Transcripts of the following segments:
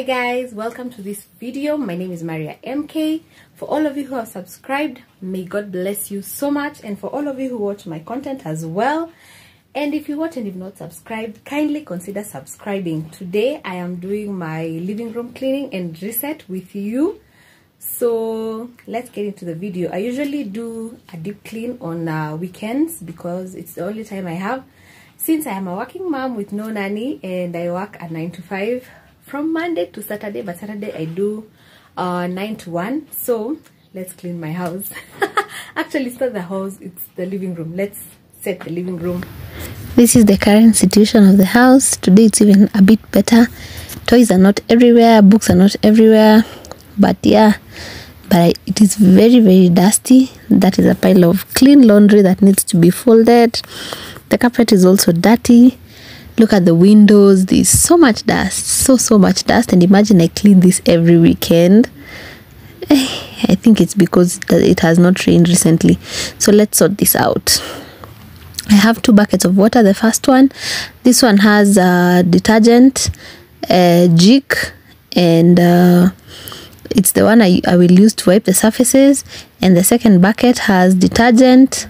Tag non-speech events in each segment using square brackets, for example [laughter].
hi guys. Welcome to this video. My name is Marryah mk for all of you who have subscribed may god bless you so much. And for all of you who watch my content as well. And if you watch and you've not subscribed kindly consider subscribing. Today i am doing my living room cleaning and reset with you. So let's get into the video. I usually do a deep clean on uh, weekends because it's the only time i have. Since i am a working mom with no nanny and i work at 9 to 5 from monday to saturday but saturday i do uh 9 to 1 so let's clean my house [laughs] actually it's not the house it's the living room let's set the living room This is the current situation of the house. Today it's even a bit better. Toys are not everywhere, books are not everywhere. But yeah, but it is very, very dusty. That is a pile of clean laundry that needs to be folded. The carpet is also dirty. Look at the windows. There's so much dust. So, so much dust. And imagine I clean this every weekend. Eh, I think it's because it has not rained recently. So let's sort this out. I have two buckets of water. The first one, this one has uh, detergent, uh, jik, and uh, it's the one I, I will use to wipe the surfaces. And the second bucket has detergent,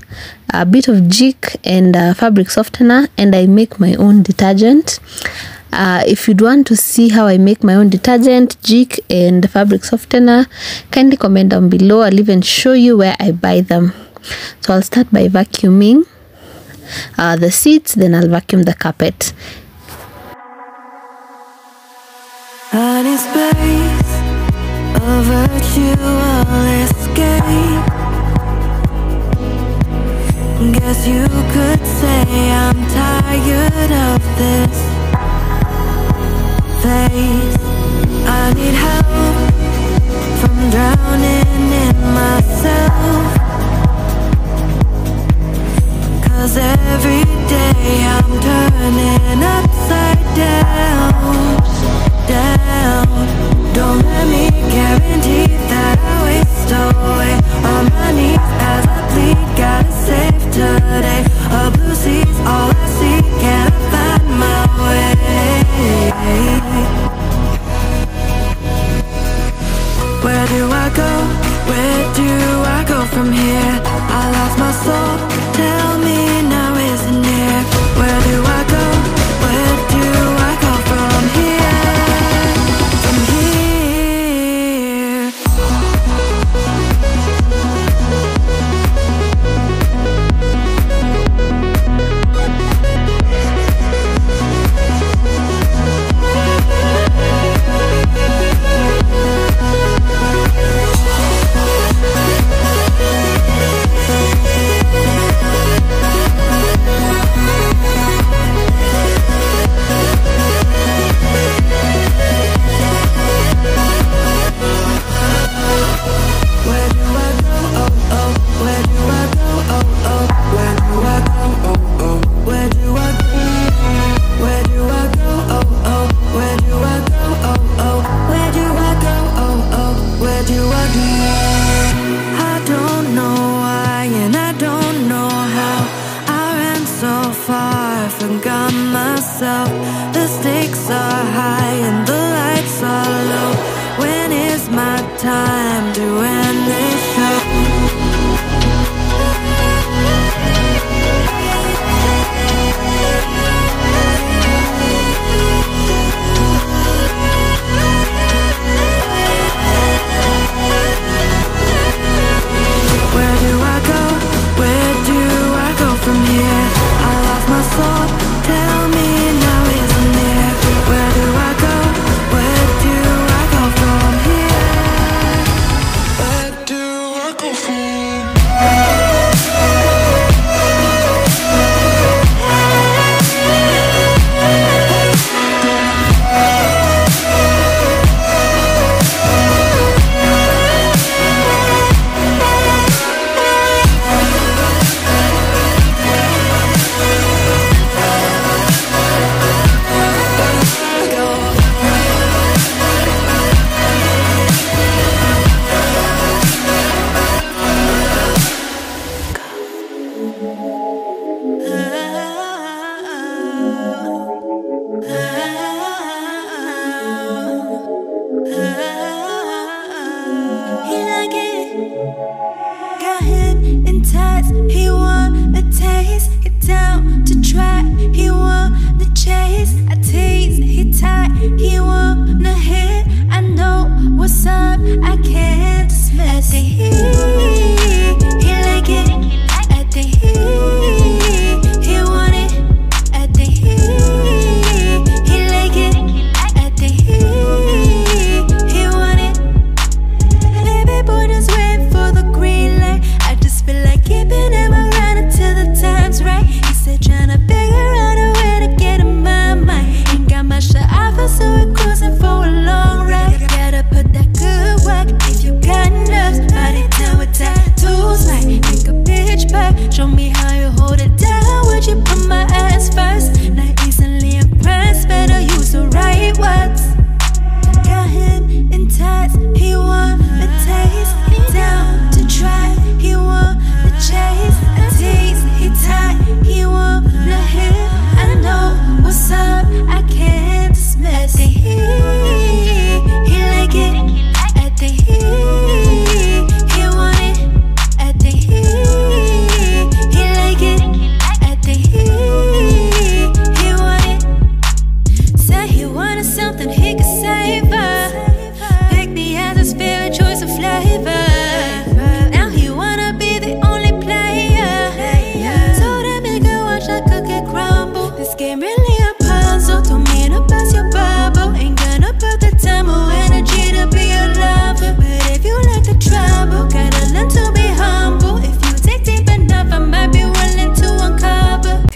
a bit of jik, and fabric softener. And I make my own detergent. Uh, if you'd want to see how I make my own detergent, jik, and fabric softener, kindly comment down below. I'll even show you where I buy them. So I'll start by vacuuming uh, the seats, then I'll vacuum the carpet. Cause every day I'm turning upside down me guarantee that I waste away On my knees myself. The stakes are high. Uh.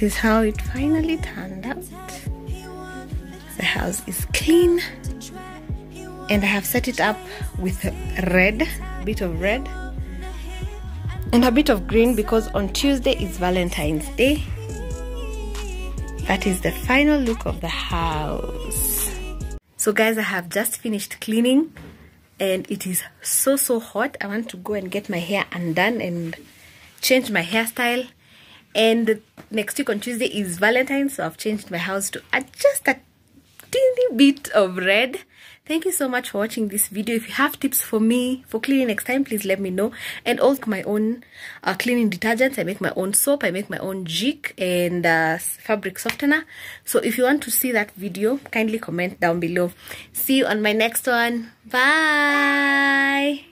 Is how it finally turned out. The house is clean and I have set it up with red, bit of red and a bit of green because on Tuesday is Valentine's Day. That is the final look of the house. So guys, I have just finished cleaning and it is so so hot. I want to go and get my hair undone and change my hairstyle. And next week on Tuesday is Valentine's, so I've changed my house to just a teeny bit of red. Thank you so much for watching this video. If you have tips for me for cleaning next time, please let me know. And also my own uh, cleaning detergents. I make my own soap. I make my own jik and uh, fabric softener. So if you want to see that video, kindly comment down below. See you on my next one. Bye.